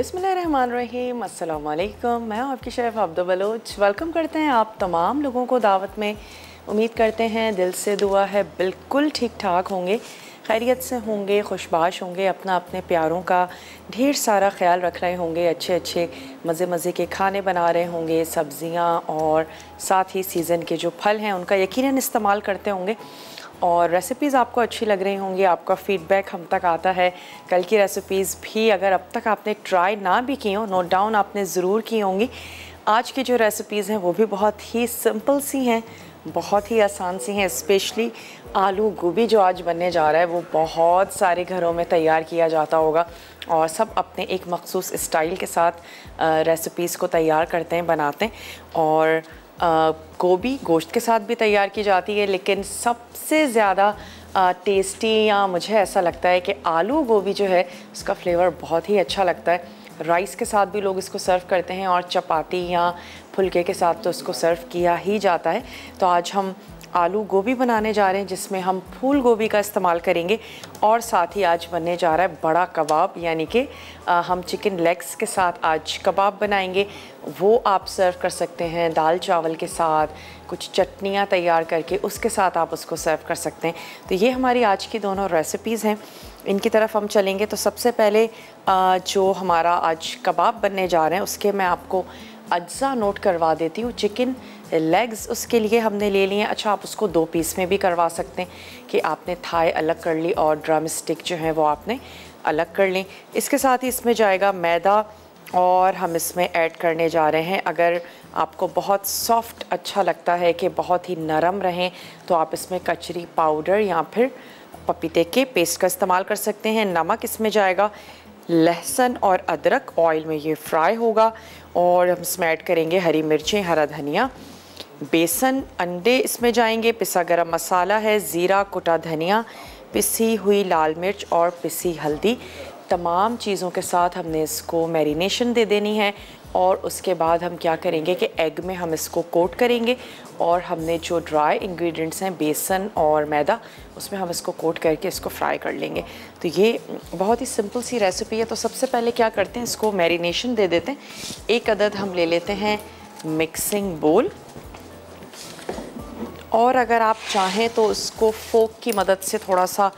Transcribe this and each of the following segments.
बिसमीम अल्लाम मैं आपकी शेफ़ अब्दुल बलोच। वेलकम करते हैं आप तमाम लोगों को दावत में। उम्मीद करते हैं दिल से दुआ है, बिल्कुल ठीक ठाक होंगे, खैरियत से होंगे, खुशबाश होंगे अपना अपने प्यारों का ढेर सारा ख्याल रख रहे होंगे अच्छे अच्छे मज़े मज़े के खाने बना रहे होंगे, सब्ज़ियाँ और साथ ही सीज़न के जो फल हैं, उनका यकीन इस्तेमाल करते होंगे। और रेसिपीज़ आपको अच्छी लग रही होंगी, आपका फ़ीडबैक हम तक आता है। कल की रेसिपीज़ भी अगर अब तक आपने ट्राई ना भी की हो नोट डाउन आपने ज़रूर की होंगी। आज की जो रेसिपीज़ हैं, वो भी बहुत ही सिंपल सी हैं, बहुत ही आसान सी हैं स्पेशली आलू गोभी जो आज बनने जा रहा है, वो बहुत सारे घरों में तैयार किया जाता होगा और सब अपने एक मखसूस स्टाइल के साथ रेसिपीज़ को तैयार करते हैं, बनाते हैं। और गोभी गोश्त के साथ भी तैयार की जाती है, लेकिन सबसे ज़्यादा टेस्टी या मुझे ऐसा लगता है कि आलू गोभी जो है उसका फ्लेवर बहुत ही अच्छा लगता है। राइस के साथ भी लोग इसको सर्व करते हैं और चपाती या फुलके के साथ तो इसको सर्व किया ही जाता है। तो आज हम आलू गोभी बनाने जा रहे हैं, जिसमें हम फूल गोभी का इस्तेमाल करेंगे। और साथ ही आज बनने जा रहा है बड़ा कबाब, यानी कि हम चिकन लेग्स के साथ आज कबाब बनाएँगे। वो आप सर्व कर सकते हैं दाल चावल के साथ, कुछ चटनियाँ तैयार करके उसके साथ आप उसको सर्व कर सकते हैं। तो ये हमारी आज की दोनों रेसिपीज़ हैं। इनकी तरफ़ हम चलेंगे तो सबसे पहले जो हमारा आज कबाब बनने जा रहे हैं, उसके मैं आपको अज्जा नोट करवा देती हूँ। चिकन लेग्स उसके लिए हमने ले लिए अच्छा आप उसको दो पीस में भी करवा सकते हैं कि आपने थाई अलग कर ली और ड्रम स्टिक जो है वो आपने अलग कर ली। इसके साथ ही इसमें जाएगा मैदा और हम इसमें ऐड करने जा रहे हैं। अगर आपको बहुत सॉफ्ट अच्छा लगता है कि बहुत ही नरम रहें तो आप इसमें कचरी पाउडर या फिर पपीते के पेस्ट का इस्तेमाल कर सकते हैं। नमक इसमें जाएगा, लहसुन और अदरक ऑयल में ये फ्राई होगा और हम इसमें ऐड करेंगे हरी मिर्चें, हरा धनिया बेसन, अंडे इसमें जाएँगे। पिसा गरम मसाला है, ज़ीरा, कुटा धनिया, पिसी हुई लाल मिर्च और पिसी हल्दी। तमाम चीज़ों के साथ हमने इसको मैरिनेशन दे देनी है और उसके बाद हम क्या करेंगे कि एग में हम इसको कोट करेंगे और हमने जो ड्राई इंग्रेडिएंट्स हैं, बेसन और मैदा, उसमें हम इसको कोट करके इसको फ्राई कर लेंगे। तो ये बहुत ही सिंपल सी रेसिपी है। तो सबसे पहले क्या करते हैं, इसको मैरिनेशन दे देते हैं। एक अदद हम ले लेते हैं मिक्सिंग बोल। और अगर आप चाहें तो उसको फोक की मदद से थोड़ा सा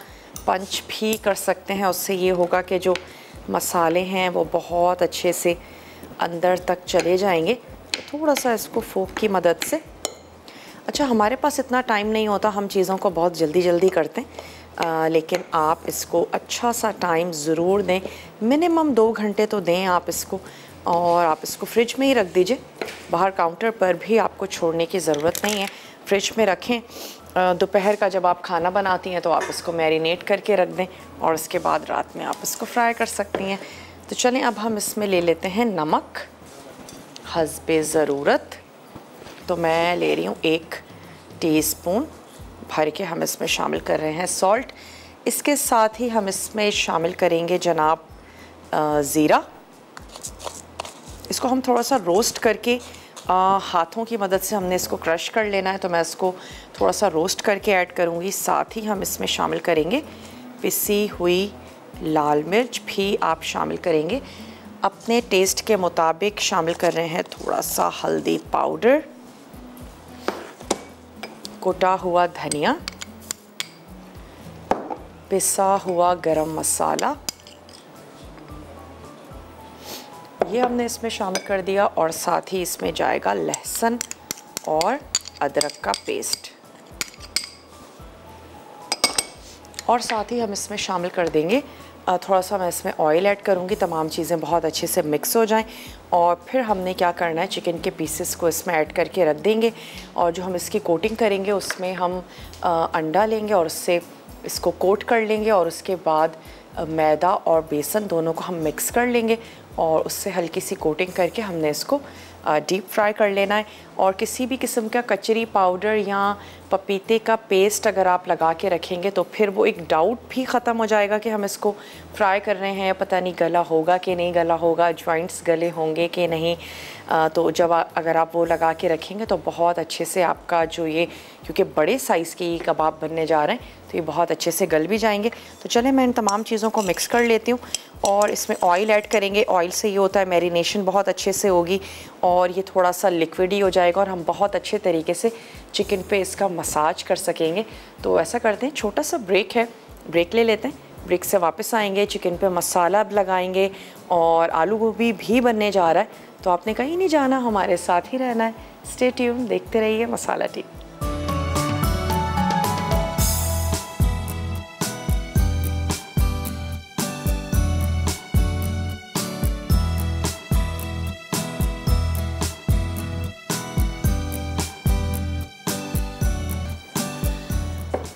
पंच भी कर सकते हैं। उससे ये होगा कि जो मसाले हैं वो बहुत अच्छे से अंदर तक चले जाएँगे। तो थोड़ा सा इसको फोक की मदद से। अच्छा हमारे पास इतना टाइम नहीं होता हम चीज़ों को बहुत जल्दी जल्दी करते हैं। आ, लेकिन आप इसको अच्छा सा टाइम ज़रूर दें। मिनिमम दो घंटे तो दें आप इसको। और आप इसको फ्रिज में ही रख दीजिए। बाहर काउंटर पर भी आपको छोड़ने की ज़रूरत नहीं है। फ्रिज में रखें। दोपहर का जब आप खाना बनाती हैं तो आप इसको मैरिनेट करके रख दें और उसके बाद रात में आप इसको फ्राई कर सकती हैं। तो चलें, अब हम इसमें ले लेते हैं नमक। हसब ज़रूरत। तो मैं ले रही हूँ एक टीस्पून। भर के हम इसमें शामिल कर रहे हैं सॉल्ट इसके साथ ही हम इसमें शामिल करेंगे जनाब ज़ीरा। इसको हम थोड़ा सा रोस्ट करके आ, हाथों की मदद से हमने इसको क्रश कर लेना है तो मैं इसको थोड़ा सा रोस्ट करके ऐड करूँगी। साथ ही हम इसमें शामिल करेंगे पिसी हुई लाल मिर्च भी आप शामिल करेंगे। अपने टेस्ट के मुताबिक शामिल कर रहे हैं थोड़ा सा हल्दी पाउडर कुटा हुआ धनिया पिसा हुआ गरम मसाला ये हमने इसमें शामिल कर दिया और साथ ही इसमें जाएगा लहसुन और अदरक का पेस्ट। और साथ ही हम इसमें शामिल कर देंगे। थोड़ा सा मैं इसमें ऑयल ऐड करूँगी, तमाम चीज़ें बहुत अच्छे से मिक्स हो जाएँ। और फिर हमने क्या करना है चिकन के पीसेस को इसमें ऐड करके रख देंगे। और जो हम इसकी कोटिंग करेंगे, उसमें हम अंडा लेंगे और उससे इसको कोट कर लेंगे और उसके बाद मैदा और बेसन दोनों को हम मिक्स कर लेंगे। और उससे हल्की सी कोटिंग करके हमने इसको डीप फ्राई कर लेना है। और किसी भी किस्म का कचरी पाउडर या पपीते का पेस्ट अगर आप लगा के रखेंगे तो फिर वो एक डाउट भी ख़त्म हो जाएगा कि हम इसको फ्राई कर रहे हैं पता नहीं गला होगा कि नहीं गला होगा जॉइंट्स गले होंगे कि नहीं। आ, तो जब आ, अगर आप वो लगा के रखेंगे तो बहुत अच्छे से आपका जो ये क्योंकि बड़े साइज़ के ये कबाब बनने जा रहे हैं तो ये बहुत अच्छे से गल भी जाएँगे। तो चले मैं इन तमाम चीज़ों को मिक्स कर लेती हूँ और इसमें ऑयल ऐड करेंगे। ऑयल से ये होता है मैरिनेशन बहुत अच्छे से होगी और ये थोड़ा सा लिक्विड ही हो जाएगा और हम बहुत अच्छे तरीके से चिकन पे इसका मसाज कर सकेंगे। तो ऐसा करते हैं, छोटा सा ब्रेक है। ब्रेक ले लेते हैं। ब्रेक से वापस आएँगे, चिकन पे मसाला लगाएँगे और आलू गोभी भी बनने जा रहा है। तो आपने कहीं नहीं जाना, हमारे साथ ही रहना है। स्टे ट्यून देखते रहिए मसाला टी।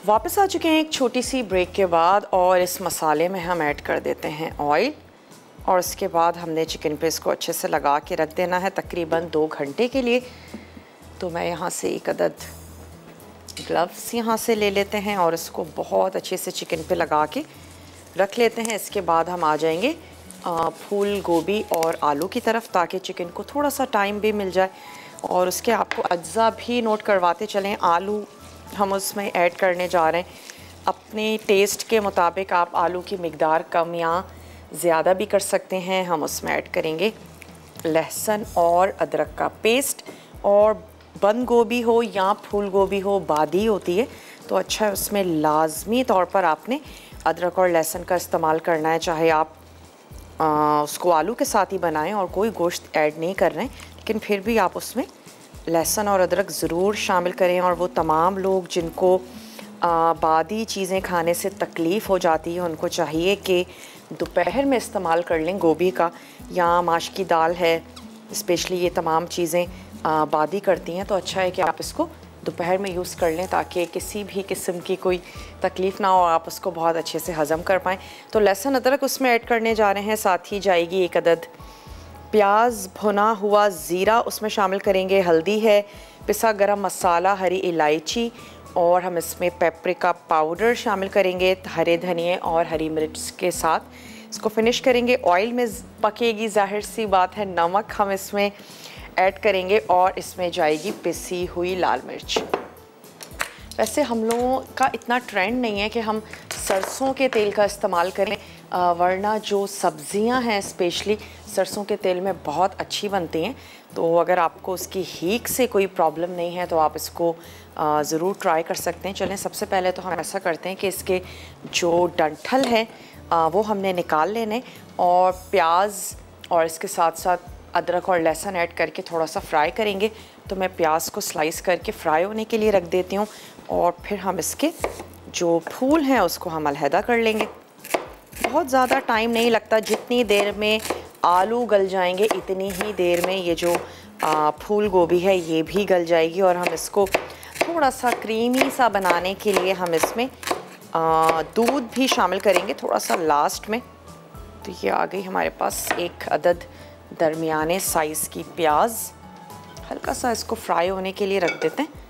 वापस आ चुके हैं एक छोटी सी ब्रेक के बाद और इस मसाले में हम ऐड कर देते हैं ऑयल और उसके बाद हमने चिकन पे इसको अच्छे से लगा के रख देना है तकरीबन दो घंटे के लिए। तो मैं यहाँ से एक अदद ग्लव्स यहाँ से ले लेते हैं और इसको बहुत अच्छे से चिकन पे लगा के रख लेते हैं। इसके बाद हम आ जाएँगे फूल गोभी और आलू की तरफ़ ताकि चिकन को थोड़ा सा टाइम भी मिल जाए। और उसके आपको अज्जा भी नोट करवाते चलें, आलू हम उसमें ऐड करने जा रहे हैं। अपने टेस्ट के मुताबिक आप आलू की मकदार कम या ज़्यादा भी कर सकते हैं। हम उसमें ऐड करेंगे लहसुन और अदरक का पेस्ट और बंद गोभी हो या फूल गोभी हो बादी होती है तो अच्छा उसमें लाजमी तौर पर आपने अदरक और लहसुन का इस्तेमाल करना है। चाहे आप आ, उसको आलू के साथ ही बनाएँ और कोई गोश्त ऐड नहीं कर रहे हैं लेकिन फिर भी आप उसमें लहसुन और अदरक ज़रूर शामिल करें और वो तमाम लोग जिनको बादी चीज़ें खाने से तकलीफ़ हो जाती है, उनको चाहिए कि दोपहर में इस्तेमाल कर लें गोभी का। या माश की दाल है, स्पेशली ये तमाम चीज़ें बादी करती हैं तो अच्छा है कि आप इसको दोपहर में यूज़ कर लें ताकि किसी भी किस्म की कोई तकलीफ़ ना हो, आप उसको बहुत अच्छे से हज़म कर पाएँ। तो लहसुन अदरक उसमें ऐड करने जा रहे हैं, साथ ही जाएगी एक अदद प्याज भुना हुआ ज़ीरा, उसमें शामिल करेंगे हल्दी है, पिसा गरम मसाला, हरी इलायची, और हम इसमें पेपरिका पाउडर शामिल करेंगे हरे धनिए और हरी मिर्च के साथ। इसको फिनिश करेंगे, ऑयल में पकेगी, ज़ाहिर सी बात है, नमक हम इसमें ऐड करेंगे और इसमें जाएगी पिसी हुई लाल मिर्च। वैसे हम लोगों का इतना ट्रेंड नहीं है कि हम सरसों के तेल का इस्तेमाल करें। वरना जो सब्ज़ियाँ हैं, स्पेशली सरसों के तेल में बहुत अच्छी बनती हैं तो अगर आपको उसकी हीक से कोई प्रॉब्लम नहीं है तो आप इसको ज़रूर ट्राई कर सकते हैं। चलें, सबसे पहले तो हम ऐसा करते हैं कि इसके जो डंठल है वो हमने निकाल लेने और प्याज और इसके साथ साथ अदरक और लहसुन ऐड करके थोड़ा सा फ्राई करेंगे। तो मैं प्याज को स्लाइस करके फ्राई होने के लिए रख देती हूँ और फिर हम इसके जो फूल हैं, उसको हम अलहदा कर लेंगे। बहुत ज़्यादा टाइम नहीं लगता जितनी देर में आलू गल जाएँगे, इतनी ही देर में ये जो फूल गोभी है, ये भी गल जाएगी और हम इसको थोड़ा सा क्रीमी सा बनाने के लिए हम इसमें दूध भी शामिल करेंगे थोड़ा सा लास्ट में। तो ये आ गई हमारे पास एक अदद दरमियाने साइज़ की प्याज। हल्का सा इसको फ्राई होने के लिए रख देते हैं।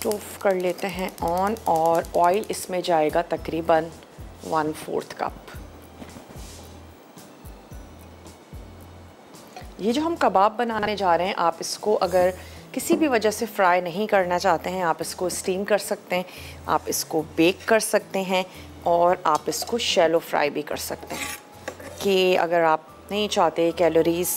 स्टोव कर लेते हैं ऑन और ऑयल इसमें जाएगा तकरीबन वन फोर्थ कप ये जो हम कबाब बनाने जा रहे हैं, आप इसको अगर किसी भी वजह से फ्राई नहीं करना चाहते हैं, आप इसको स्टीम कर सकते हैं, आप इसको बेक कर सकते हैं और आप इसको शैलो फ्राई भी कर सकते हैं। कि अगर आप नहीं चाहते कैलोरीज़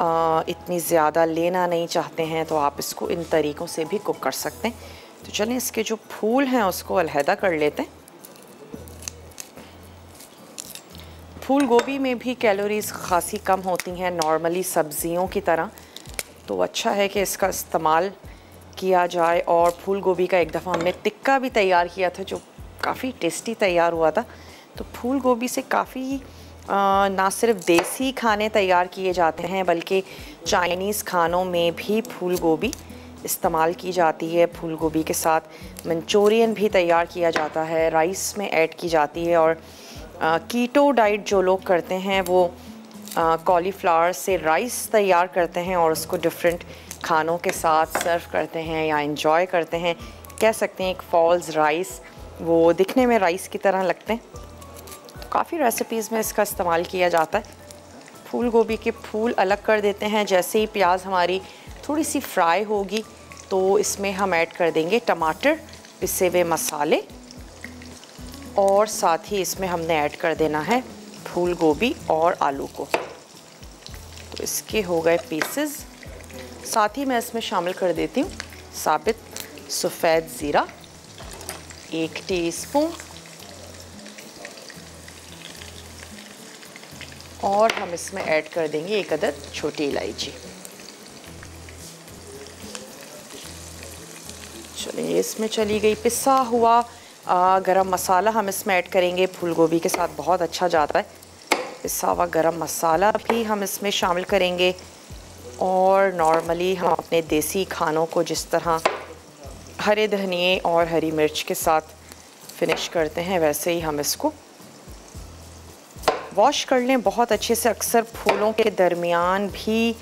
इतनी ज़्यादा लेना नहीं चाहते हैं तो आप इसको इन तरीक़ों से भी कुक कर सकते हैं। तो चलें इसके जो फूल हैं, उसको अलहदा कर लेते हैं। फूल गोभी में भी कैलोरीज़ खासी कम होती हैं नॉर्मली सब्ज़ियों की तरह। तो अच्छा है कि इसका इस्तेमाल किया जाए, और फूल गोभी का एक दफ़ा हमने टिक्का भी तैयार किया था, जो काफ़ी टेस्टी तैयार हुआ था। तो फूल गोभी से काफ़ी ना सिर्फ़ देसी खाने तैयार किए जाते हैं बल्कि चाइनीज़ खानों में भी फूल गोभी इस्तेमाल की जाती है। फूल गोभी के साथ मंचूरियन भी तैयार किया जाता है। राइस में ऐड की जाती है और आ, कीटो डाइट जो लोग करते हैं वो कॉलीफ्लावर से राइस तैयार करते हैं और उसको डिफरेंट खानों के साथ सर्व करते हैं या इंजॉय करते हैं। कह सकते हैं एक फॉल्स राइस वो दिखने में राइस की तरह लगते हैं। काफ़ी रेसिपीज़ में इसका इस्तेमाल किया जाता है। फूल गोभी के फूल अलग कर देते हैं। जैसे ही प्याज हमारी थोड़ी सी फ्राई होगी तो इसमें हम ऐड कर देंगे टमाटर, पिसे हुए मसाले और साथ ही इसमें हमने ऐड कर देना है फूल गोभी और आलू को। तो इसके हो गए पीसेस साथ ही मैं इसमें शामिल कर देती हूँ साबित सफ़ेद ज़ीरा, एक टीस्पून और हम इसमें ऐड कर देंगे एक अदद छोटी इलायची। चलिए, इसमें चली गई, पिसा हुआ गरम मसाला हम इसमें ऐड करेंगे। फूल गोभी के साथ बहुत अच्छा जाता है। पिसा हुआ गरम मसाला भी हम इसमें शामिल करेंगे। और नॉर्मली हम अपने देसी खानों को जिस तरह हरे धनिए और हरी मिर्च के साथ फिनिश करते हैं, वैसे ही हम इसको वॉश कर लें बहुत अच्छे से अक्सर फूलों के दरमियान भी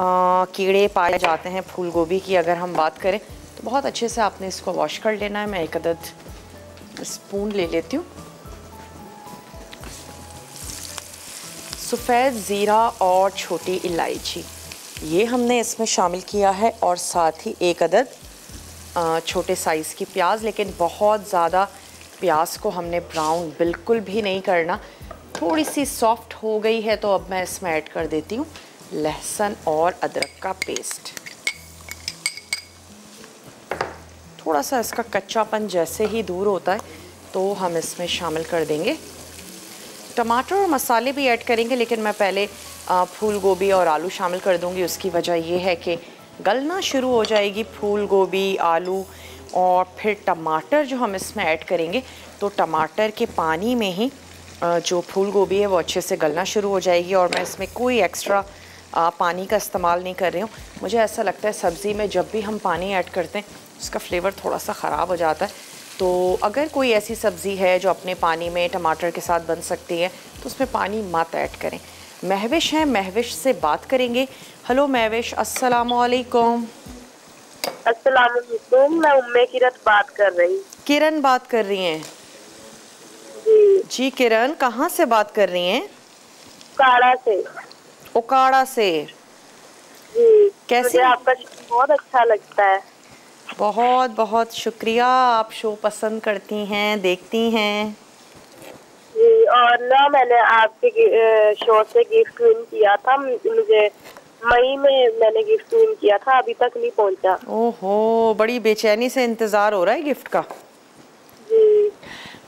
आ, कीड़े पाए जाते हैं फूल गोभी की अगर हम बात करें तो बहुत अच्छे से आपने इसको वॉश कर लेना है। मैं एक अदद स्पून ले लेती हूँ। सफ़ेद ज़ीरा और छोटी इलायची ये हमने इसमें शामिल किया है और साथ ही एक अदद छोटे साइज़ की प्याज लेकिन बहुत ज़्यादा प्याज को हमने ब्राउन बिल्कुल भी नहीं करना। थोड़ी सी सॉफ्ट हो गई है तो अब मैं इसमें ऐड कर देती हूँ लहसुन और अदरक का पेस्ट। थोड़ा सा इसका कच्चापन जैसे ही दूर होता है तो हम इसमें शामिल कर देंगे। टमाटर और मसाले भी ऐड करेंगे, लेकिन मैं पहले फूल गोभी और आलू शामिल कर दूँगी। उसकी वजह ये है कि गलना शुरू हो जाएगी फूल गोभी आलू और फिर टमाटर जो हम इसमें ऐड करेंगे तो टमाटर के पानी में ही जो फूल गोभी है वो अच्छे से गलना शुरू हो जाएगी और मैं इसमें कोई एक्स्ट्रा पानी का इस्तेमाल नहीं कर रही हूँ। मुझे ऐसा लगता है सब्ज़ी में जब भी हम पानी ऐड करते हैं उसका फ्लेवर थोड़ा सा ख़राब हो जाता है। तो अगर कोई ऐसी सब्ज़ी है जो अपने पानी में टमाटर के साथ बन सकती है तो उसमें पानी मत ऐड करें। महविश हैं महविश से बात करेंगे। हेलो महविश अस्सलाम वालेकुम अस्सलाम वालेकुम मैं उम्मे किरत बात कर रही किरण बात कर रही हैं। जी किरण कहाँ से बात कर रही हैं? काड़ा से। उकाड़ा से। जी कैसे? आपका बहुत अच्छा लगता है। बहुत बहुत शुक्रिया आप शो पसंद करती हैं देखती हैं। जी और ना मैंने आपके शो से गिफ्ट विन किया था मुझे मई में मैंने गिफ्ट विन किया था अभी तक नहीं पहुँचा। ओहो बड़ी बेचैनी से इंतज़ार हो रहा है गिफ्ट का।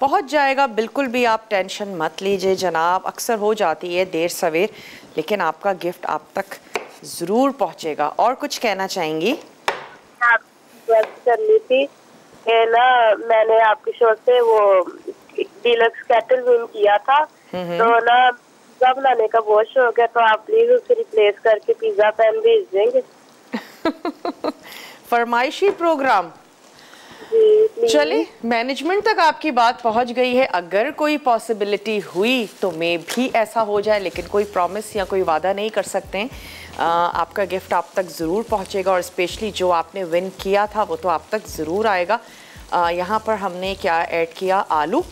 पहुँच जाएगा बिल्कुल भी आप टेंशन मत लीजिए जनाब। अक्सर हो जाती है देर सवेर लेकिन आपका गिफ्ट आप तक ज़रूर पहुंचेगा। और कुछ कहना चाहेंगी? आप करनी थी। ना मैंने आपके शो से वो डीलक्स कैटल विन किया था। तो ना पिज्जा बनाने का बहुत शौक है तो आप प्लीज़ उसे रिप्लेस करके पिज्जा पैन भेज देंगे? फरमाइशी प्रोग्राम। चलिए मैनेजमेंट तक आपकी बात पहुँच गई है। अगर कोई पॉसिबिलिटी हुई तो मे भी ऐसा हो जाए, लेकिन कोई प्रॉमिस या कोई वादा नहीं कर सकते। हैं आपका गिफ्ट आप तक ज़रूर पहुंचेगा, और स्पेशली जो आपने विन किया था, वो तो आप तक ज़रूर आएगा। यहाँ पर हमने क्या ऐड किया? आलू,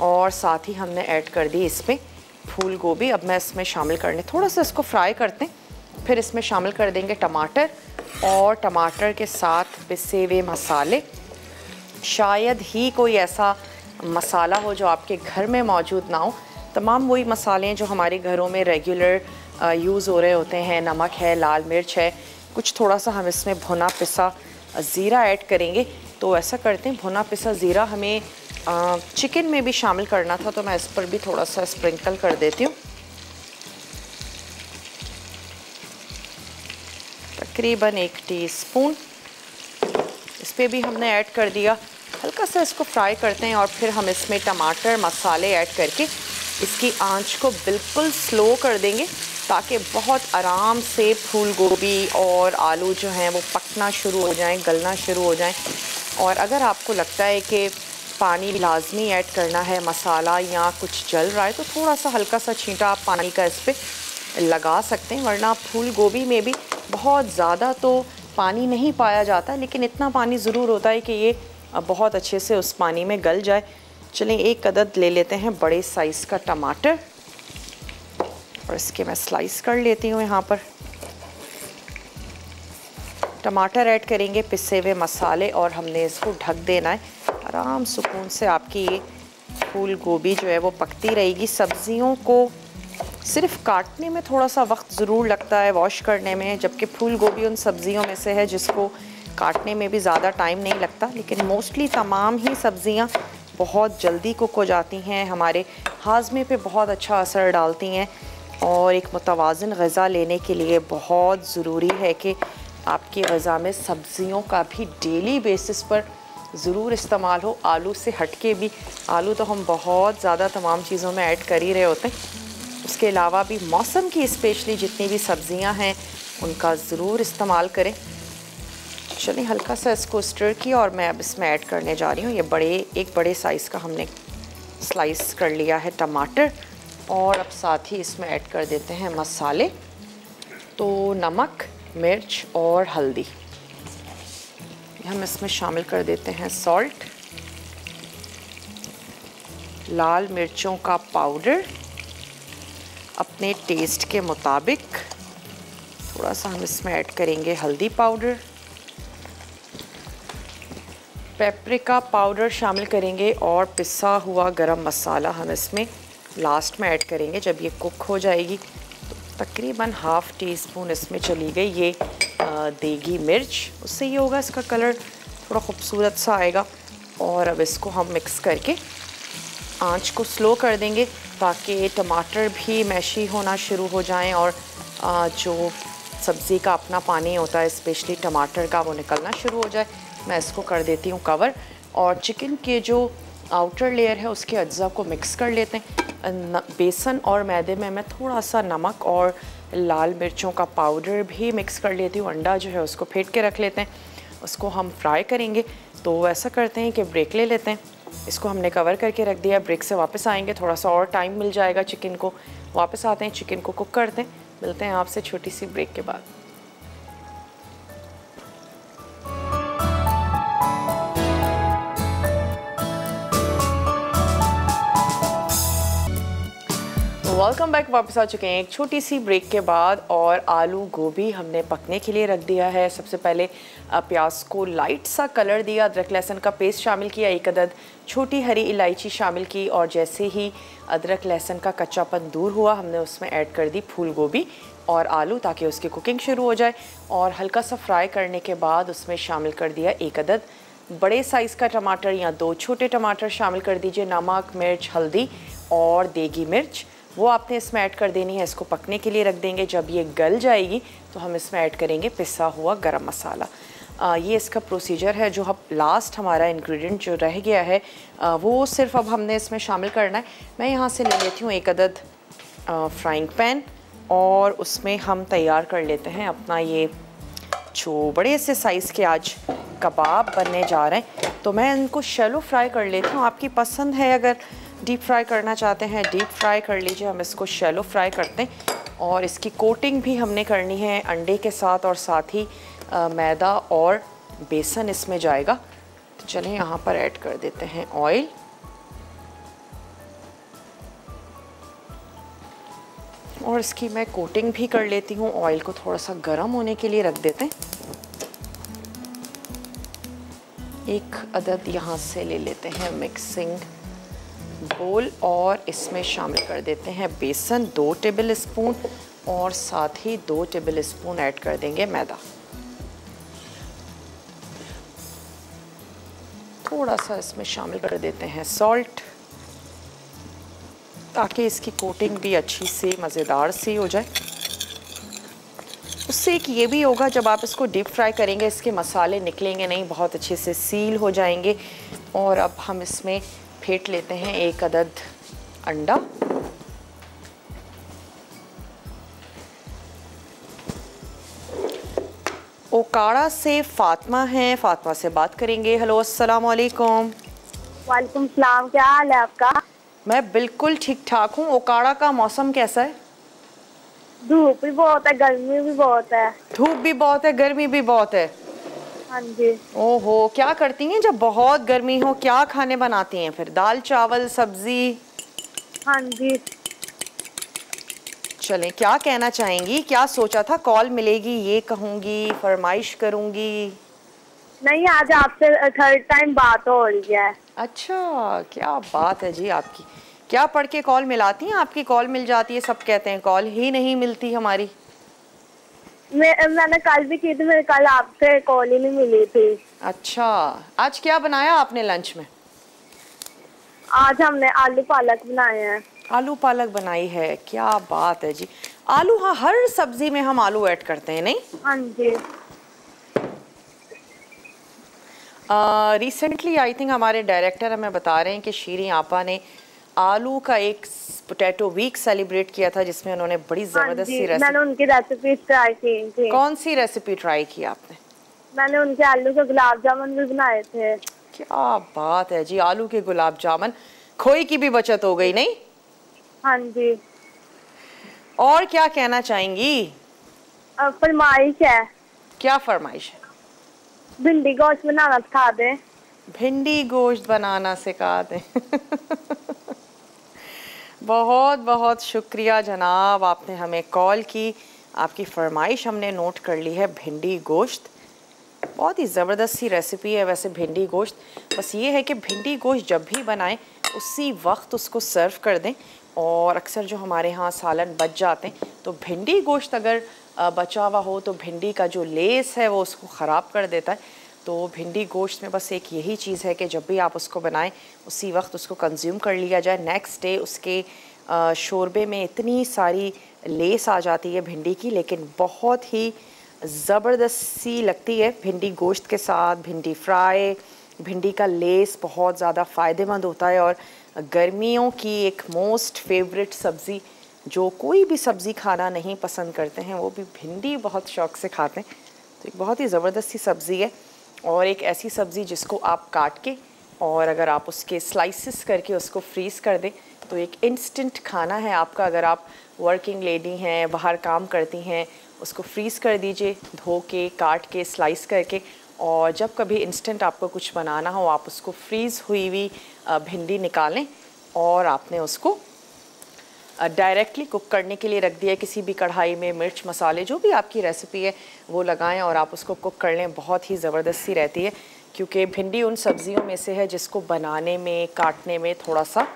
और साथ ही हमने ऐड कर दी इसमें फूल गोभी। अब मैं इसमें शामिल करने, थोड़ा सा इसको फ्राई करते हैं। फिर इसमें शामिल कर देंगे टमाटर, और टमाटर के साथ पिसे हुए मसाले। शायद ही कोई ऐसा मसाला हो जो आपके घर में मौजूद ना हो। तमाम वही मसाले जो हमारे घरों में रेगुलर यूज़ हो रहे होते हैं। नमक है, लाल मिर्च है, कुछ थोड़ा सा हम इसमें भुना पिसा ज़ीरा ऐड करेंगे। तो ऐसा करते हैं, भुना पिसा ज़ीरा हमें चिकन में भी शामिल करना था तो मैं इस पर भी थोड़ा सा स्प्रिंकल कर देती हूँ। तकरीबन एक टीस्पून इस पर भी हमने ऐड कर दिया। हल्का सा इसको फ्राई करते हैं और फिर हम इसमें टमाटर, मसाले ऐड करके इसकी आँच को बिल्कुल स्लो कर देंगे ताकि बहुत आराम से फूल गोभी और आलू जो हैं वो पकना शुरू हो जाएँ, गलना शुरू हो जाएँ। और अगर आपको लगता है कि पानी लाजमी ऐड करना है, मसाला या कुछ जल रहा है तो थोड़ा सा हल्का सा छींटा आप पानी का इस पर लगा सकते हैं, वरना फूल गोभी में भी बहुत ज़्यादा तो पानी नहीं पाया जाता, लेकिन इतना पानी ज़रूर होता है कि ये बहुत अच्छे से उस पानी में गल जाए। चलें, एक अदद ले लेते हैं बड़े साइज़ का टमाटर। और इसके मैं स्लाइस कर लेती हूँ यहाँ पर। टमाटर ऐड करेंगे, पिसे हुए मसाले, और हमने इसको ढक देना है। आराम सुकून से आपकी ये फूल गोभी जो है वो पकती रहेगी। सब्जियों को सिर्फ़ काटने में थोड़ा सा वक्त ज़रूर लगता है वॉश करने में, जबकि फूल गोभी उन सब्जियों में से है जिसको काटने में भी ज़्यादा टाइम नहीं लगता, लेकिन मोस्टली तमाम ही सब्ज़ियाँ बहुत जल्दी कुक हो जाती हैं, हमारे हाजमे पे बहुत अच्छा असर डालती हैं और एक मुतवाजन गज़ा लेने के लिए बहुत ज़रूरी है कि आपकी गज़ा में सब्ज़ियों का भी डेली बेसिस पर ज़रूर इस्तेमाल हो। आलू से हटके भी, आलू तो हम बहुत ज़्यादा तमाम चीज़ों में ऐड कर ही रहे होते हैं। उसके अलावा भी मौसम की स्पेशली जितनी भी सब्ज़ियाँ हैं, उनका ज़रूर इस्तेमाल करें। चलिए हल्का सा इसको स्टर किया और मैं अब इसमें ऐड करने जा रही हूँ। ये बड़े, एक बड़े साइज़ का हमने स्लाइस कर लिया है टमाटर। और अब साथ ही इसमें ऐड कर देते हैं मसाले। तो नमक, मिर्च और हल्दी। हम इसमें शामिल कर देते हैं सॉल्ट लाल मिर्चों का पाउडर अपने टेस्ट के मुताबिक। थोड़ा सा हम इसमें ऐड करेंगे हल्दी पाउडर पेपरिका पाउडर शामिल करेंगे और पिसा हुआ गरम मसाला हम इसमें लास्ट में ऐड करेंगे। जब ये कुक हो जाएगी तो तकरीबन हाफ़ टी स्पून इसमें चली गई ये देगी मिर्च। उससे ये होगा, इसका कलर थोड़ा खूबसूरत सा आएगा। और अब इसको हम मिक्स करके आँच को स्लो कर देंगे, ताकि टमाटर भी मैशी होना शुरू हो जाएँ और जो सब्ज़ी का अपना पानी होता है स्पेशली टमाटर का, वो निकलना शुरू हो जाए। मैं इसको कर देती हूँ कवर और चिकन के जो आउटर लेयर है, उसके अज्जा को मिक्स कर लेते हैं। बेसन और मैदे में मैं थोड़ा सा नमक और लाल मिर्चों का पाउडर भी मिक्स कर लेती हूँ। अंडा जो है, उसको फेंट के रख लेते हैं। उसको हम फ्राई करेंगे। तो ऐसा करते हैं कि ब्रेक ले लेते हैं। इसको हमने कवर करके रख दिया। ब्रेक से वापस आएँगे। थोड़ा सा और टाइम मिल जाएगा चिकन को। वापस आते हैं। चिकन को कुक करते हैं। मिलते हैं आपसे छोटी सी ब्रेक के बाद। वेलकम बैक वापस आ चुके हैं एक छोटी सी ब्रेक के बाद और आलू गोभी हमने पकने के लिए रख दिया है। सबसे पहले प्याज को लाइट सा कलर दिया, अदरक लहसुन का पेस्ट शामिल किया, एक अदद छोटी हरी इलायची शामिल की और जैसे ही अदरक लहसुन का कच्चापन दूर हुआ, हमने उसमें ऐड कर दी फूल गोभी और आलू ताकि उसकी कुकिंग शुरू हो जाए। और हल्का सा फ्राई करने के बाद उसमें शामिल कर दिया एक अदद बड़े साइज़ का टमाटर या दो छोटे टमाटर शामिल कर दीजिए, नमक, मिर्च, हल्दी और देगी मिर्च। वो आपने इसमें ऐड कर देनी है इसको पकने के लिए रख देंगे। जब ये गल जाएगी तो हम इसमें ऐड करेंगे पिसा हुआ गरम मसाला। आ, ये इसका प्रोसीजर है जो हम लास्ट हमारा इंग्रेडिएंट जो रह गया है आ, वो सिर्फ़ अब हमने इसमें शामिल करना है। मैं यहाँ से ले लेती हूँ एक अदद फ्राइंग पैन और उसमें हम तैयार कर लेते हैं अपना ये जो बड़े से साइज़ के आज कबाब बनने जा रहे हैं। तो मैं इनको शेलो फ्राई कर लेती हूँ। आपकी पसंद है अगर डीप फ्राई करना चाहते हैं डीप फ्राई कर लीजिए हम इसको शेलो फ्राई करते हैं। और इसकी कोटिंग भी हमने करनी है अंडे के साथ और साथ ही आ, मैदा और बेसन इसमें जाएगा। तो चलें यहाँ पर ऐड कर देते हैं ऑयल और इसकी मैं कोटिंग भी कर लेती हूँ ऑयल को थोड़ा सा गर्म होने के लिए रख देते हैं। एक अदद यहाँ से ले लेते हैं मिक्सिंग बोल और इसमें शामिल कर देते हैं बेसन, दो टेबल स्पून और साथ ही दो टेबल स्पून ऐड कर देंगे मैदा। थोड़ा सा इसमें शामिल कर देते हैं सॉल्ट ताकि इसकी कोटिंग भी अच्छी से, मज़ेदार सी हो जाए। उससे एक ये भी होगा, जब आप इसको डीप फ्राई करेंगे, इसके मसाले निकलेंगे नहीं, बहुत अच्छे से सील हो जाएँगे। और अब हम इसमें फेंट लेते हैं एक अदद अंडा। ओकाड़ा से फातिमा हैं फातिमा से बात करेंगे। हेलो अस्सलाम वालेकुम वालेकुम सलाम क्या हाल है आपका? मैं बिल्कुल ठीक ठाक हूँ। ओकाड़ा का मौसम कैसा है? धूप भी बहुत है गर्मी भी बहुत है। धूप भी बहुत है गर्मी भी बहुत है। हाँ जी। ओहो क्या करती हैं? जब बहुत गर्मी हो क्या खाने बनाती हैं फिर? दाल चावल सब्ज़ी? हाँ जी। चलें क्या कहना चाहेंगी? क्या सोचा था? कॉल मिलेगी ये कहूँगी फरमाइश करूँगी। नहीं आज आपसे थर्ड टाइम बात हो रही है। अच्छा क्या बात है जी आपकी। क्या पढ़ के कॉल मिलाती हैं? आपकी कॉल मिल जाती है सब कहते हैं कॉल ही नहीं मिलती हमारी। मैं मैंने कल भी की थी मेरे कल आपसे कॉल ही नहीं मिली थी। अच्छा आज क्या बनाया आपने लंच में? आज हमने आलू पालक बनाए हैं। आलू पालक बनाई है क्या बात है जी। आलू हाँ हर सब्ज़ी में हम आलू ऐड करते हैं नहीं? हाँ जी। रिसेंटली आई थिंक हमारे डायरेक्टर हमें बता रहे हैं कि शीरी आपा ने आलू का एक पोटैटो वीक सेलिब्रेट किया था जिसमें उन्होंने बड़ी हाँ ज़बरदस्त सी मैंने रेसिपी उनकी रेसिपी ट्राई की थी कौन सी रेसिपी ट्राई की आपने? मैंने उनके आलू के गुलाब जामुन भी बनाए थे। क्या बात है जी आलू के गुलाब जामुन। खोई की भी बचत हो गई नहीं? हाँ जी। और क्या कहना चाहेंगी? फरमाइश है। क्या फरमाइश है? भिंडी गोश्त बनाना सिखा दे। भिंडी गोश्त बनाना सिखा दें। बहुत बहुत शुक्रिया जनाब, आपने हमें कॉल की। आपकी फरमाइश हमने नोट कर ली है भिंडी गोश्त। बहुत ही ज़बरदस्त सी रेसिपी है वैसे भिंडी गोश्त। बस ये है कि भिंडी गोश्त जब भी बनाएँ, उसी वक्त उसको सर्व कर दें और अक्सर जो हमारे यहाँ सालन बच जाते हैं तो भिंडी गोश्त अगर बचा हुआ हो तो भिंडी का जो लेस है वो उसको ख़राब कर देता है। तो भिंडी गोश्त में बस एक यही चीज़ है कि जब भी आप उसको बनाएँ, उसी वक्त उसको कंज्यूम कर लिया जाए। नेक्स्ट डे उसके शोरबे में इतनी सारी लेस आ जाती है भिंडी की, लेकिन बहुत ही ज़बरदस्त लगती है भिंडी गोश्त के साथ। भिंडी फ्राई, भिंडी का लेस बहुत ज़्यादा फ़ायदेमंद होता है और गर्मियों की एक मोस्ट फेवरेट सब्ज़ी, जो कोई भी सब्ज़ी खाना नहीं पसंद करते हैं, वो भी भिंडी बहुत शौक से खाते हैं। तो एक बहुत ही ज़बरदस्त सब्ज़ी है। और एक ऐसी सब्ज़ी जिसको आप काट के और अगर आप उसके स्लाइसिस करके उसको फ्रीज़ कर दें तो एक इंस्टेंट खाना है आपका। अगर आप वर्किंग लेडी हैं, बाहर काम करती हैं, उसको फ्रीज़ कर दीजिए, धो के, काट के स्लाइस करके और जब कभी इंस्टेंट आपको कुछ बनाना हो, आप उसको फ्रीज़ हुई हुई भिंडी निकालें और आपने उसको डायरेक्टली कुक करने के लिए रख दिया किसी भी कढ़ाई में मिर्च, मसाले, जो भी आपकी रेसिपी है, वो लगाएँ और आप उसको कुक कर लें। बहुत ही ज़बरदस्ती रहती है, क्योंकि भिंडी उन सब्जियों में से है जिसको बनाने में, काटने में थोड़ा सा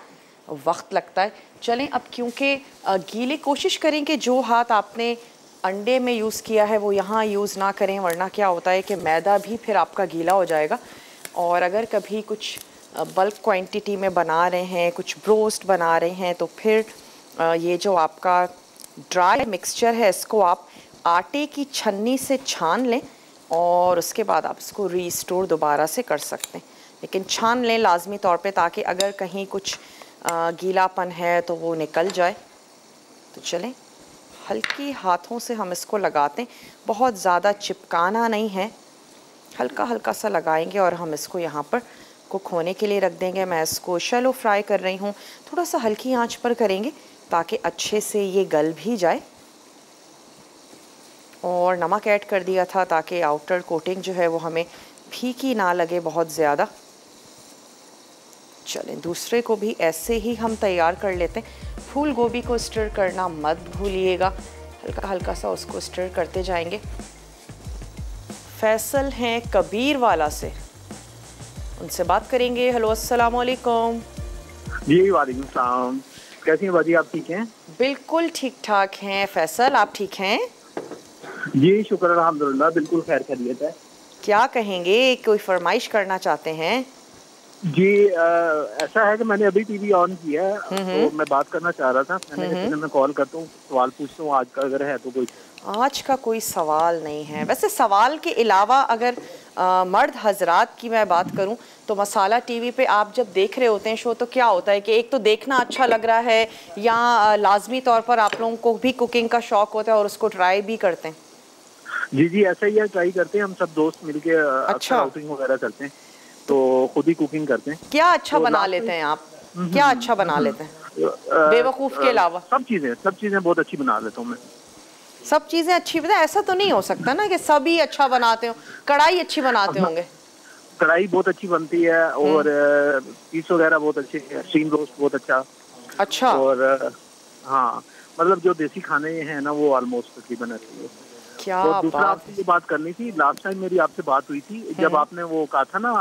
वक्त लगता है। चलें अब क्योंकि गीले कोशिश करें कि जो हाथ आपने अंडे में यूज़ किया है, वो यहाँ यूज़ ना करें, वरना क्या होता है कि मैदा भी फिर आपका गीला हो जाएगा। और अगर कभी कुछ बल्क क्वांटिटी में बना रहे हैं, कुछ ब्रोस्ट बना रहे हैं तो फिर ये जो आपका ड्राई मिक्सचर है, इसको आप आटे की छन्नी से छान लें और उसके बाद आप इसको रीस्टोर दोबारा से कर सकते हैं। लेकिन छान लें लाजमी तौर पे ताकि अगर कहीं कुछ गीलापन है तो वो निकल जाए। तो चलें, हल्की हाथों से हम इसको लगाते हैं। बहुत ज़्यादा चिपकाना नहीं है। हल्का हल्का सा लगाएँगे और हम इसको यहाँ पर कुक होने के लिए रख देंगे। मैं इसको शैलो फ्राई कर रही हूँ। थोड़ा सा हल्की आँच पर करेंगे। ताकि अच्छे से ये गल भी जाए। और नमक ऐड कर दिया था ताकि आउटर कोटिंग जो है वो हमें फीकी ना लगे बहुत ज़्यादा। चलें, दूसरे को भी ऐसे ही हम तैयार कर लेते हैं। फूल गोभी को स्टर करना मत भूलिएगा। हल्का हल्का सा उसको स्टर करते जाएँगे। फैसल हैं कबीर वाला से। उनसे बात करेंगे। हेलो, अस्सलाम वालेकुम। जी, वालेकुम कैसी हैं बाजी? आप ठीक हैं? बिल्कुल ठीक ठाक हैं फैसल। आप ठीक हैं? जी शुक्र अल्हम्दुलिल्लाह बिल्कुल खैर खैरियत है। क्या कहेंगे? कोई फरमाइश करना चाहते हैं? जी अ, ऐसा है कि मैंने अभी टीवी ऑन किया है तो मैं बात करना चाह रहा था। मैंने मैं कॉल करता हूँ सवाल पूछता हूँ आज का अगर है तो कोई। आज का कोई सवाल नहीं है। वैसे सवाल के अलावा अगर अ, मर्द हजरात की मैं बात करूँ तो मसाला टीवी पे आप जब देख रहे होते हैं शो तो क्या होता है कि एक तो देखना अच्छा लग रहा है या लाजमी तौर पर आप लोगों को भी कुकिंग का शौक होता है और उसको ट्राई भी करते हैं? जी जी ऐसा ही है ट्राई करते हैं हम सब दोस्त मिलके अच्छा। आउटिंग वगैरह करते हैं तो खुद ही कुकिंग करते हैं। क्या अच्छा तो बना लेते हैं आप? क्या अच्छा बना लेते हैं? बेवकूफ़ के अलावा? सब चीज़ें सब चीज़ें बहुत अच्छी बना लेता हूँ मैं। सब चीज़ें अच्छी बता ऐसा तो नहीं हो सकता ना कि सभी अच्छा बनाते हो कढ़ाई अच्छी बनाते होंगे। कढ़ाई बहुत अच्छी बनती है और हम्म। पीस वगैरह बहुत अच्छे स्टीम रोस्ट बहुत अच्छा। अच्छा। और हाँ मतलब जो देसी खाने हैं ना वो ऑलमोस्ट तकरीबन अच्छी ही। क्या और दूसरा आपसे ये बात करनी थी लास्ट टाइम मेरी आपसे बात हुई थी जब हम्म। आपने वो कहा था ना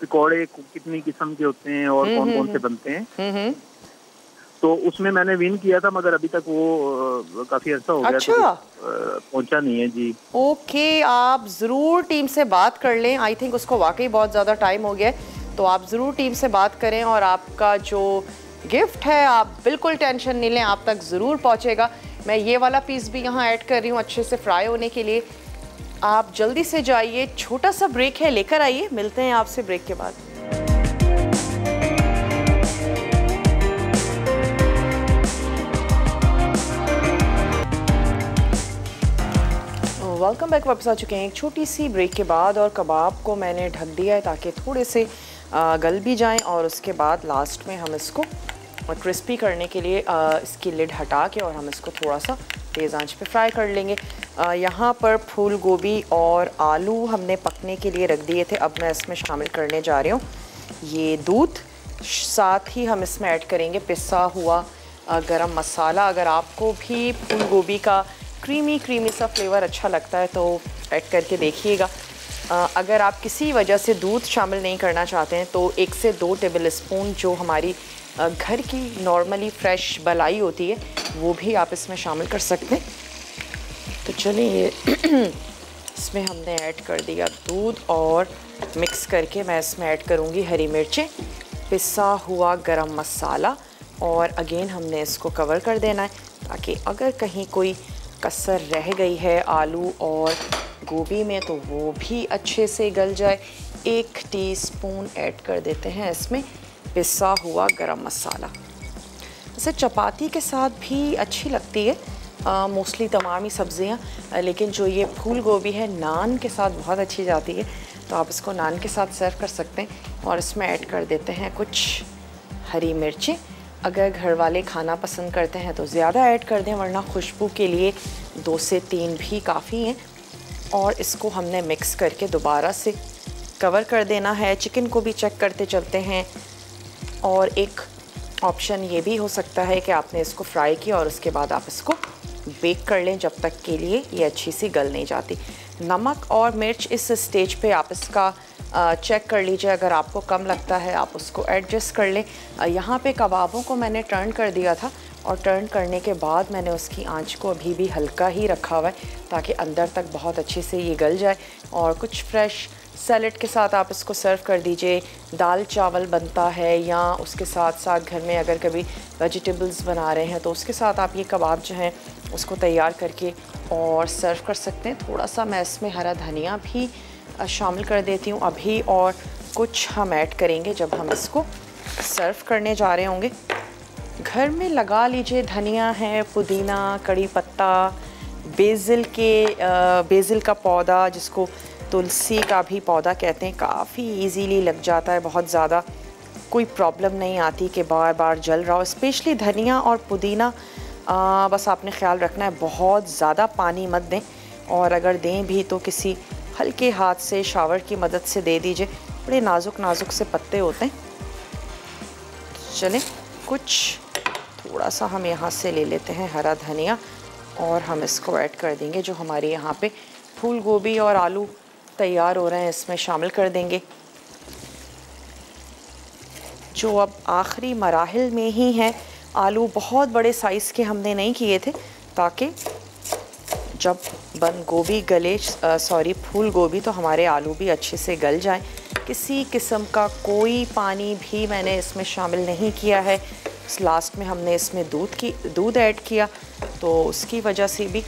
पकौड़े कितनी किस्म के होते हैं और हम्म, कौन कौन से बनते हैं। तो उसमें मैंने विन किया था मगर अभी तक वो काफ़ी अर्सा हो गया अच्छा। तो पहुँचा नहीं है जी। ओके आप ज़रूर टीम से बात कर लें। आई थिंक उसको वाकई बहुत ज़्यादा टाइम हो गया है। तो आप ज़रूर टीम से बात करें और आपका जो गिफ्ट है आप बिल्कुल टेंशन नहीं लें आप तक ज़रूर पहुंचेगा। मैं ये वाला पीस भी यहाँ ऐड कर रही हूँ अच्छे से फ्राई होने के लिए। आप जल्दी से जाइए छोटा सा ब्रेक है लेकर आइए मिलते हैं आपसे ब्रेक के बाद। वेलकम बैक वापस आ चुके हैं एक छोटी सी ब्रेक के बाद और कबाब को मैंने ढक दिया है ताकि थोड़े से गल भी जाएँ और उसके बाद लास्ट में हम इसको क्रिस्पी करने के लिए इसकी लिड हटा के और हम इसको थोड़ा सा तेज़ आँच पे फ्राई कर लेंगे। यहाँ पर फूल गोभी और आलू हमने पकने के लिए रख दिए थे। अब मैं इसमें शामिल करने जा रही हूँ। ये दूध, साथ ही हम इसमें ऐड करेंगे पिसा हुआ गरम मसाला। अगर आपको भी फूल गोभी का क्रीमी क्रीमी सा फ्लेवर अच्छा लगता है तो ऐड करके देखिएगा। अगर आप किसी वजह से दूध शामिल नहीं करना चाहते हैं तो एक से दो टेबल स्पून जो हमारी घर की नॉर्मली फ्रेश बलाई होती है, वो भी आप इसमें शामिल कर सकते हैं। तो चलिए ये इसमें हमने ऐड कर दिया दूध और मिक्स करके मैं इसमें ऐड करूँगी हरी मिर्चें। पिसा हुआ गरम मसाला और अगेन हमने इसको कवर कर देना है, ताकि अगर कहीं कोई कसर रह गई है आलू और गोभी में तो वो भी अच्छे से गल जाए। एक टीस्पून ऐड कर देते हैं, इसमें पिसा हुआ गरम मसाला। वैसे चपाती के साथ भी अच्छी लगती है मोस्टली तमाम ही सब्ज़ियाँ, लेकिन जो ये फूल गोभी है, नान के साथ बहुत अच्छी जाती है। तो आप इसको नान के साथ सर्व कर सकते हैं और इसमें ऐड कर देते हैं कुछ हरी मिर्चें। अगर घर वाले खाना पसंद करते हैं तो ज़्यादा ऐड कर दें, वरना खुशबू के लिए दो से तीन भी काफ़ी हैं। और इसको हमने मिक्स करके दोबारा से कवर कर देना है। चिकन को भी चेक करते चलते हैं। और एक ऑप्शन ये भी हो सकता है कि आपने इसको फ्राई किया और उसके बाद आप इसको बेक कर लें जब तक के लिए ये अच्छी सी गल नहीं जाती। नमक और मिर्च इस स्टेज पे आप इसका चेक कर लीजिए, अगर आपको कम लगता है, आप उसको एडजस्ट कर लें। यहाँ पे कबाबों को मैंने टर्न कर दिया था और टर्न करने के बाद मैंने उसकी आँच को अभी भी हल्का ही रखा हुआ है, ताकि अंदर तक बहुत अच्छे से ये गल जाए। और कुछ फ्रेश सैलड के साथ आप इसको सर्व कर दीजिए। दाल चावल बनता है या उसके साथ साथ घर में अगर कभी वेजिटेबल्स बना रहे हैं तो उसके साथ आप ये कबाब जो हैं, उसको तैयार करके और सर्व कर सकते हैं। थोड़ा सा मैं इसमें हरा धनिया भी शामिल कर देती हूँ अभी और कुछ हम ऐड करेंगे जब हम इसको सर्व करने जा रहे होंगे। घर में लगा लीजिए धनिया है पुदीना कड़ी पत्ता बेसिल के बेसिल का पौधा जिसको तुलसी का भी पौधा कहते हैं काफ़ी इजीली लग जाता है बहुत ज़्यादा कोई प्रॉब्लम नहीं आती कि बार बार जल रहा हो। स्पेशली धनिया और पुदीना अ, बस आपने ख्याल रखना है बहुत ज़्यादा पानी मत दें और अगर दें भी तो किसी हल्के हाथ से, शावर की मदद से दे दीजिए। बड़े नाजुक नाजुक से पत्ते होते हैं। चलें, कुछ थोड़ा सा हम यहाँ से ले लेते हैं हरा धनिया और हम इसको ऐड कर देंगे जो हमारे यहाँ पे फूल गोभी और आलू तैयार हो रहे हैं, इसमें शामिल कर देंगे। जो अब आखिरी मराहल में ही हैं, आलू बहुत बड़े साइज़ के हमने नहीं किए थे, ताकि जब बंद गोभी गले सॉरी फूल गोभी तो हमारे आलू भी अच्छे से गल जाएँ। किसी किस्म का कोई पानी भी मैंने इसमें शामिल नहीं किया है। लास्ट में हमने इसमें दूध की, दूध ऐड किया तो उसकी वजह से भी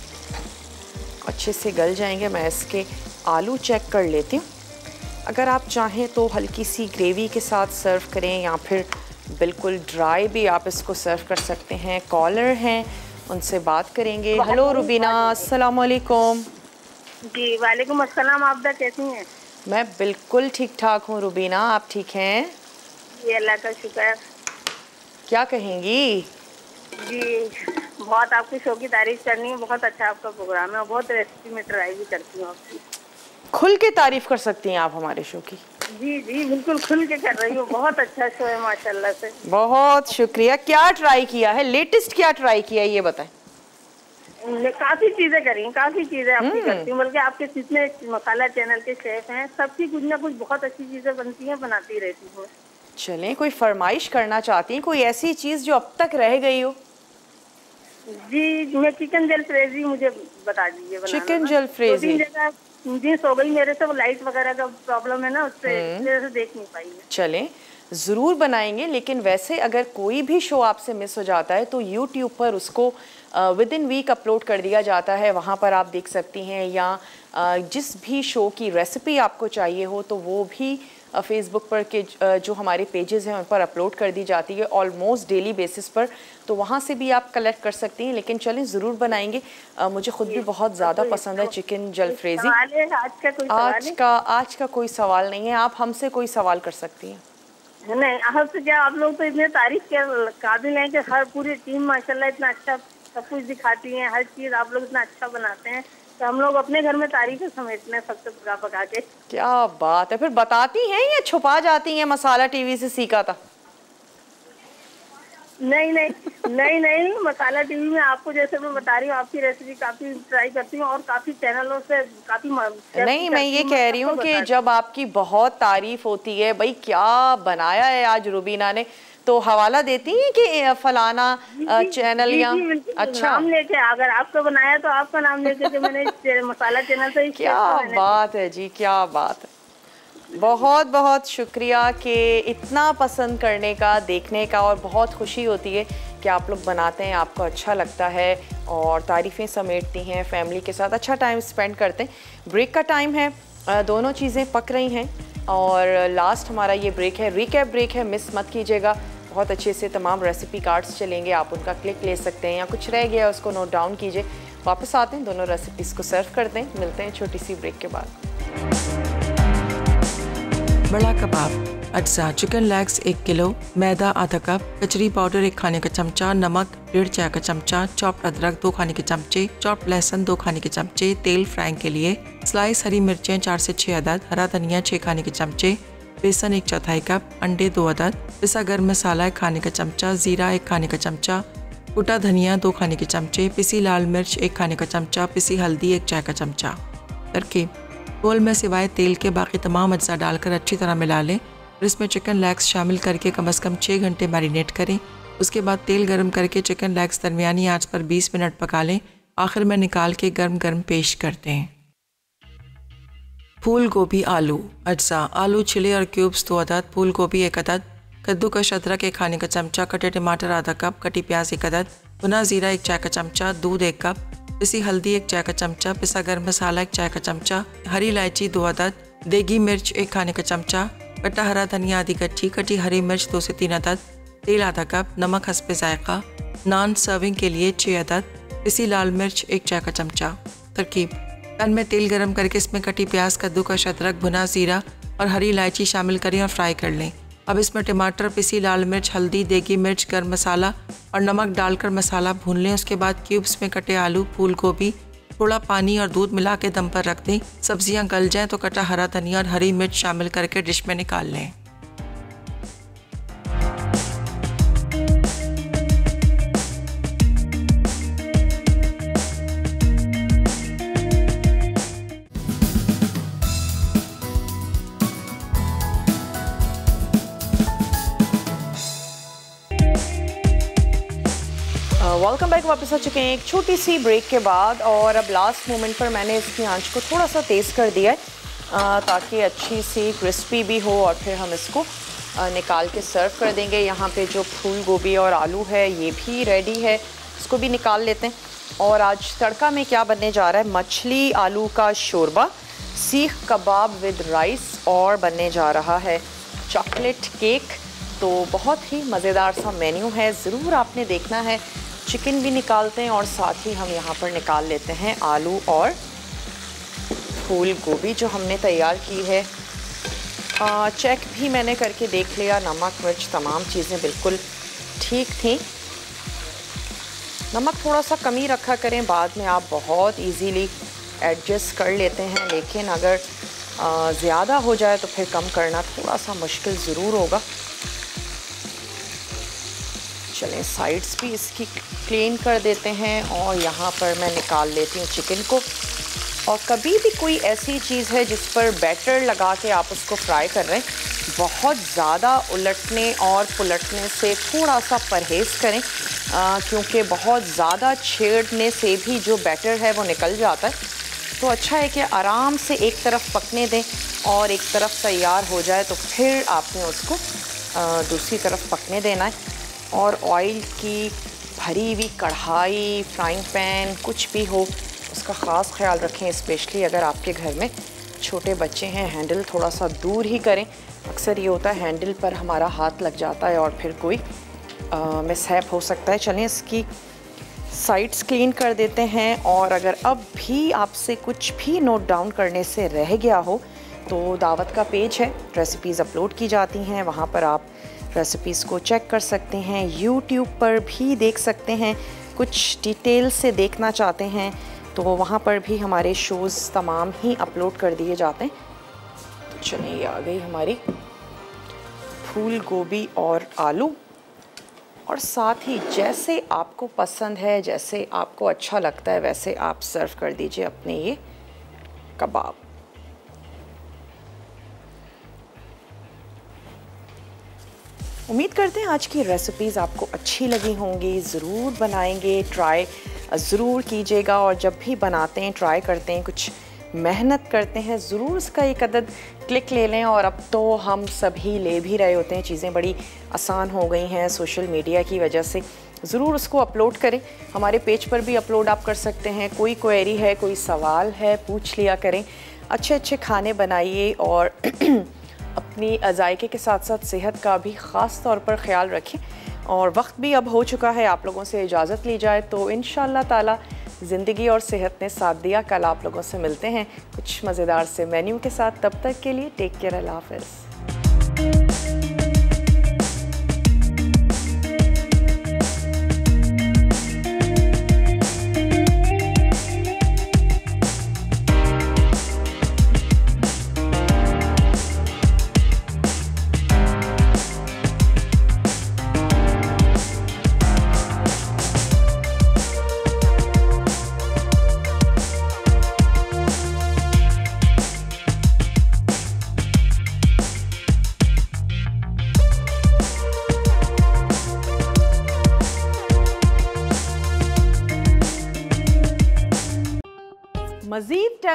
अच्छे से गल जाएँगे। मैं इसके आलू चेक कर लेती हूँ। अगर आप चाहें तो हल्की सी ग्रेवी के साथ सर्व करें, या फिर बिल्कुल ड्राई भी आप इसको सर्व कर सकते हैं। कॉलर हैं उनसे बात करेंगे। हेलो रुबीना अस्सलाम वालेकुम जी वालेकुम अस्सलाम आपदा कैसी हैं? मैं बिल्कुल ठीक ठाक हूँ रुबीना आप ठीक हैं? जी अल्लाह का शुक्र। क्या कहेंगी? जी बहुत आपके शो की तारीफ़ करनी है बहुत अच्छा आपका प्रोग्राम है बहुत रेसिपी में ट्राई भी करती हूँ आपकी। खुल के तारीफ़ कर सकती हैं आप हमारे शो की। जी जी बिल्कुल खुल के कर रही हूँ। बहुत अच्छा शो है माशाल्लाह से। बहुत शुक्रिया। क्या ट्राई किया है? लेटेस्ट क्या ट्राई किया है ये बताएँ। काफ़ी चीज़ें करी काफ़ी चीज़ें आपकी हम्म। करती हूँ बल्कि आपके जितने मसाला चैनल के शेफ हैं सबकी कुछ ना कुछ बहुत अच्छी चीज़ें बनती हैं बनाती रहती हूँ। चलें कोई फरमाइश करना चाहती हैं? कोई ऐसी चीज़ जो अब तक रह गई हो? जी मैं चिकन जल फ्रेजी मुझे बता दीजिए चिकन जल फ्रेजी जगह जी सो गई मेरे से वो लाइट वगैरह का प्रॉब्लम है ना उससे हम्म। से देख नहीं पाई चलें ज़रूर बनाएँगे लेकिन वैसे अगर कोई भी शो आपसे मिस हो जाता है तो यूट्यूब पर उसको विद इन वीक अपलोड कर दिया जाता है। वहाँ पर आप देख सकती हैं या जिस भी शो की रेसिपी आपको चाहिए हो तो वो भी फेसबुक पर के जो हमारे पेजेस हैं उन पर अपलोड कर दी जाती है। ऑलमोस्ट डेली बेसिस पर तो वहाँ से भी आप कलेक्ट कर सकती हैं लेकिन चलें ज़रूर बनाएँगे। अ, मुझे खुद भी बहुत ज़्यादा पसंद है चिकन जलफ्रेजी सवाल है? आज का कोई आज का आज का कोई सवाल नहीं है। आप हमसे कोई सवाल कर सकती हैं। नहीं तो क्या आप लोग तो इतने तारीफ़ के काबिल हैं कि हर पूरी टीम माशाल्लाह इतना अच्छा सब कुछ दिखाती है हर चीज़ आप लोग इतना अच्छा बनाते हैं। तो हम लोग अपने घर में तारीफें समेटते हैं सबसे पका पका के। क्या बात है फिर बताती हैं या छुपा जाती हैं? मसाला टीवी से सीखा था। नहीं नहीं नहीं नहीं मसाला टीवी में आपको जैसे मैं बता रही हूँ आपकी रेसिपी काफ़ी ट्राई करती हूँ और काफ़ी चैनलों से काफ़ी नहीं मैं ये कह रही हूँ कि जब आपकी बहुत तारीफ़ होती है भाई क्या बनाया है आज रुबीना ने? तो हवाला देती हैं कि फलाना चैनल या अच्छा? नाम लेके अगर आपका बनाया तो आपका नाम लेके मैंने मसाला चैनल से क्या बात है जी क्या बात है। बहुत बहुत शुक्रिया कि इतना पसंद करने का, देखने का और बहुत खुशी होती है कि आप लोग बनाते हैं, आपको अच्छा लगता है और तारीफ़ें समेटती हैं, फैमिली के साथ अच्छा टाइम स्पेंड करते हैं। ब्रेक का टाइम है दोनों चीज़ें पक रही हैं और लास्ट हमारा ये ब्रेक है रिकैप ब्रेक है मिस मत कीजिएगा। बहुत अच्छे से तमाम रेसिपी कार्ड्स चलेंगे, आप उनका क्लिक ले सकते हैं या कुछ रह गया उसको नोट डाउन कीजिए। वापस आते हैं, दोनों रेसिपीज़ को सर्व करते हैं, मिलते हैं छोटी सी ब्रेक के बाद। बड़ा कबाब, अज्जा चिकन लेग्स एक किलो, मैदा, आधा कप, कचरी पाउडर एक खाने का चमचा, नमक, डेढ़ चाय का चमचा चॉप्ड अदरक, दो खाने के चमचे चॉप्ड लहसुन, दो खाने के चमचे, तेल फ्राइंग के लिए स्लाइस हरी मिर्चें, चार से छः अदद, हरा धनिया छः खाने के चमचे, बेसन, एक चौथाई कप, अंडे, दो अदद, पिसा गर्म मसाला, एक खाने का चमचा, ज़ीरा, एक खाने का चमचा, कुटा धनिया, दो खाने के चमचे, पिसी लाल मिर्च, एक खाने का चमचा, पिसी हल्दी, एक चाय का चमचा तरकीब बोल में सिवाय तेल के बाकी तमाम अज्जा डालकर अच्छी तरह मिला लें और इसमें चिकन लेग्स शामिल करके कम अज़ कम छः घंटे मैरिनेट करें। उसके बाद तेल गर्म करके चिकन लेग्स दरमियानी आँच पर 20 मिनट पका लें। आखिर में निकाल के गर्म गर्म पेश करते हैं। फूल गोभी आलू। अज्जा, आलू, छिले और क्यूब्स दो अदद, फूल गोभी एक अदद कद्दूकश अदरक एक खाने का चमचा, कटे टमाटर आधा कप, कटी प्याज एक अदद भुना जीरा एक चाय का चमचा, दूध एक कप पिसी हल्दी एक चाय का चमचा, पिसा गर्म मसाला एक चाय का चमचा, हरी इलायची दो अदद, देगी मिर्च एक खाने का चमचा, कटा हरा धनिया आधी कच्ची कटी हरी मिर्च दो से तीन अदद, तेल आधा कप, नमक हंसपे जायका, नान सर्विंग के लिए छः अदद पिसी लाल मिर्च एक चाय का चमचा। तरकीब। पैन में तेल गरम करके इसमें कटी प्याज कद्दू का अदरक, भुना, जीरा और हरी इलायची शामिल करें और फ्राई कर लें। अब इसमें टमाटर, पिसी लाल मिर्च, हल्दी, देगी मिर्च, गर्म मसाला और नमक डालकर मसाला भून लें। उसके बाद क्यूब्स में कटे आलू फूल गोभी थोड़ा पानी और दूध मिला के दम पर रख दें। सब्ज़ियाँ गल जाएँ तो कटा हरा धनिया और हरी मिर्च शामिल करके डिश में निकाल लें। वेलकम बैक वापस आ चुके हैं एक छोटी सी ब्रेक के बाद और अब लास्ट मोमेंट पर मैंने इसकी आँच को थोड़ा सा तेज़ कर दिया है ताकि अच्छी सी क्रिस्पी भी हो और फिर हम इसको निकाल के सर्व कर देंगे। यहाँ पे जो फूल गोभी और आलू है, ये भी रेडी है। इसको भी निकाल लेते हैं। और आज तड़का में क्या बनने जा रहा है? मछली, आलू का शोरबा, सीख कबाब विद राइस और बनने जा रहा है चॉकलेट केक तो बहुत ही मज़ेदार सा मेन्यू है, ज़रूर आपने देखना है। चिकन भी निकालते हैं और साथ ही हम यहाँ पर निकाल लेते हैं आलू और फूल गोभी जो हमने तैयार की है। आ, चेक भी मैंने करके देख लिया नमक मिर्च तमाम चीज़ें बिल्कुल ठीक थी। नमक थोड़ा सा कमी रखा करें बाद में आप बहुत इजीली एडजस्ट कर लेते हैं लेकिन अगर ज़्यादा हो जाए तो फिर कम करना थोड़ा सा मुश्किल ज़रूर होगा। चलें साइड्स भी इसकी क्लीन कर देते हैं और यहाँ पर मैं निकाल लेती हूँ चिकन को। और कभी भी कोई ऐसी चीज़ है जिस पर बैटर लगा के आप उसको फ्राई कर रहे हैं, बहुत ज़्यादा उलटने और पुलटने से थोड़ा सा परहेज़ करें क्योंकि बहुत ज़्यादा छेड़ने से भी जो बैटर है वो निकल जाता है। तो अच्छा है कि आराम से एक तरफ़ पकने दें और एक तरफ़ तैयार हो जाए तो फिर आपने उसको दूसरी तरफ़ पकने देना है। और ऑयल की भरी हुई कढ़ाई फ्राइंग पैन कुछ भी हो, उसका ख़ास ख्याल रखें स्पेशली अगर आपके घर में छोटे बच्चे हैं हैंडल थोड़ा सा दूर ही करें। अक्सर ये होता है हैंडल पर हमारा हाथ लग जाता है और फिर कोई मिसहैप हो सकता है। चलें, इसकी साइड्स क्लीन कर देते हैं और अगर अब भी आपसे कुछ भी नोट डाउन करने से रह गया हो तो दावत का पेज है। रेसिपीज़ अपलोड की जाती हैं, वहाँ पर आप रेसिपीज़ को चेक कर सकते हैं यूट्यूब पर भी देख सकते हैं, कुछ डिटेल से देखना चाहते हैं तो वहाँ पर भी हमारे शोज़ तमाम ही अपलोड कर दिए जाते हैं। तो चलिए ये आ गई हमारी फूल गोभी और आलू। और साथ ही जैसे आपको पसंद है, जैसे आपको अच्छा लगता है, वैसे आप सर्व कर दीजिए अपने ये कबाब। उम्मीद करते हैं आज की रेसिपीज़ आपको अच्छी लगी होंगी, ज़रूर बनाएँगे ट्राई ज़रूर कीजिएगा और जब भी बनाते हैं ट्राई करते हैं, कुछ मेहनत करते हैं, ज़रूर उसका एक अदद क्लिक ले लें और अब तो हम सभी ले भी रहे होते हैं। चीज़ें बड़ी आसान हो गई हैं सोशल मीडिया की वजह से। ज़रूर उसको अपलोड करें। हमारे पेज पर भी अपलोड आप कर सकते हैं। कोई क्वेरी है, कोई सवाल है, पूछ लिया करें। अच्छे अच्छे खाने बनाइए और अपनी जायके के साथ साथ सेहत का भी ख़ास तौर पर ख्याल रखें। और वक्त भी अब हो चुका है, आप लोगों से इजाज़त ली जाए तो इन ताला ज़िंदगी और सेहत ने साथ दिया। कल आप लोगों से मिलते हैं कुछ मज़ेदार से मेन्यू के साथ। तब तक के लिए टेक केयर, अल्लाह हाफ़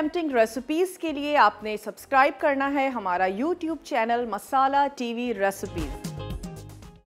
टेम्पटिंग रेसिपीज़ के लिए आपने सब्सक्राइब करना है हमारा YouTube channel Masala TV recipes